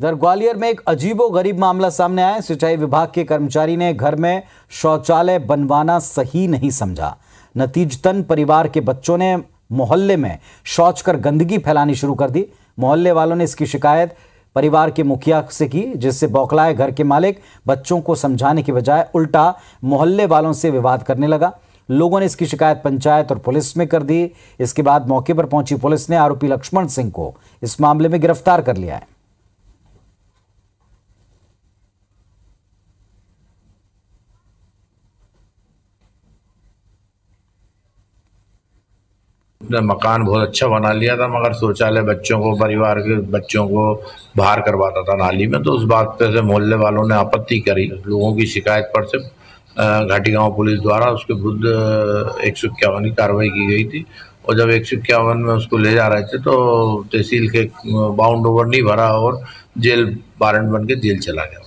इधर ग्वालियर में एक अजीबो गरीब मामला सामने आया। सिंचाई विभाग के कर्मचारी ने घर में शौचालय बनवाना सही नहीं समझा। नतीजतन परिवार के बच्चों ने मोहल्ले में शौच कर गंदगी फैलानी शुरू कर दी। मोहल्ले वालों ने इसकी शिकायत परिवार के मुखिया से की, जिससे बौखलाए घर के मालिक बच्चों को समझाने के बजाय उल्टा मोहल्ले वालों से विवाद करने लगा। लोगों ने इसकी शिकायत पंचायत और पुलिस में कर दी। इसके बाद मौके पर पहुँची पुलिस ने आरोपी लक्ष्मण सिंह को इस मामले में गिरफ़्तार कर लिया है। मकान बहुत अच्छा बना लिया था, मगर शौचालय बच्चों को, परिवार के बच्चों को बाहर करवाता था नाली में। तो उस बात पे से मोहल्ले वालों ने आपत्ति करी। लोगों की शिकायत पर से घाटी गाँव पुलिस द्वारा उसके विरुद्ध एक सौ इक्यावन की कार्रवाई की गई थी। और जब एक सौ इक्यावन में उसको ले जा रहे थे तो तहसील के बाउंड ओवर नहीं भरा और जेल, वारंट बन के जेल चला गया।